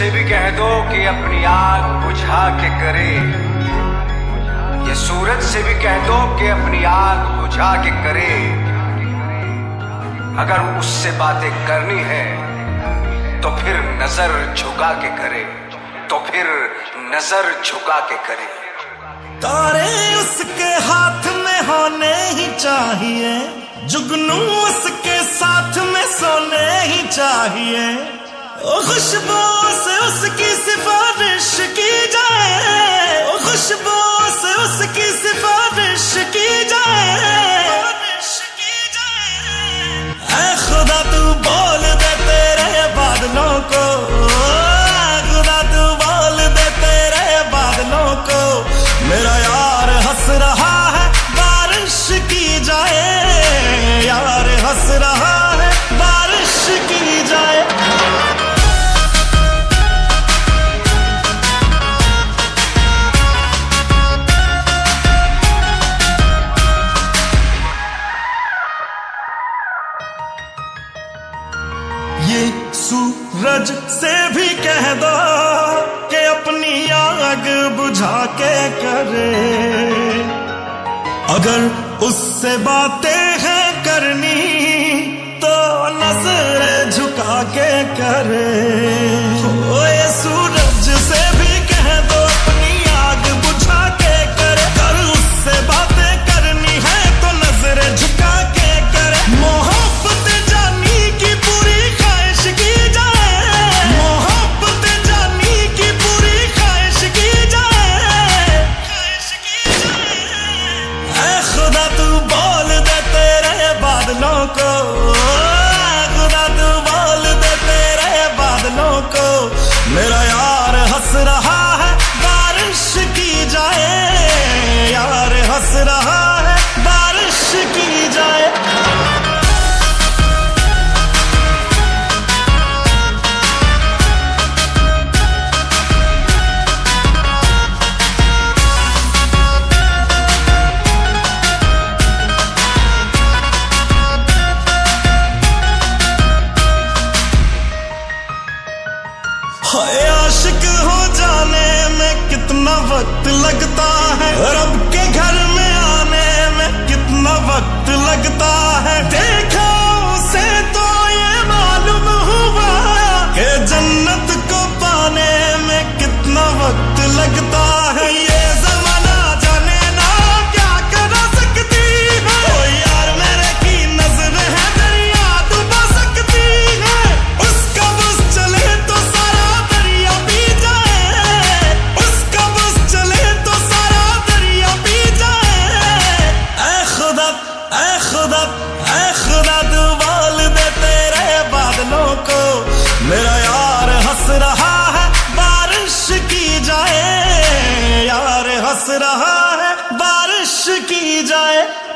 से भी कह दो कि अपनी आग बुझा के करे। ये सूरज से भी कह दो कि अपनी आग बुझा के करे। अगर उससे बातें करनी है तो फिर नज़र झुका के करे। तो फिर नज़र झुका के करे। तारे उसके हाथ में होने ही चाहिए, जुगनू उसके साथ में सोने ही चाहिए। खुशबू से उसकी सिफारिश की जाए। सूरज से भी कह दो के अपनी आग बुझा के करे। अगर उससे बातें हैं करनी तो नज़र झुका के करे। हाय, आशिक हो जाने में कितना वक्त लगता है। रब के घर में आने में कितना वक्त लगता है। हंस रहा है बारिश की जाए।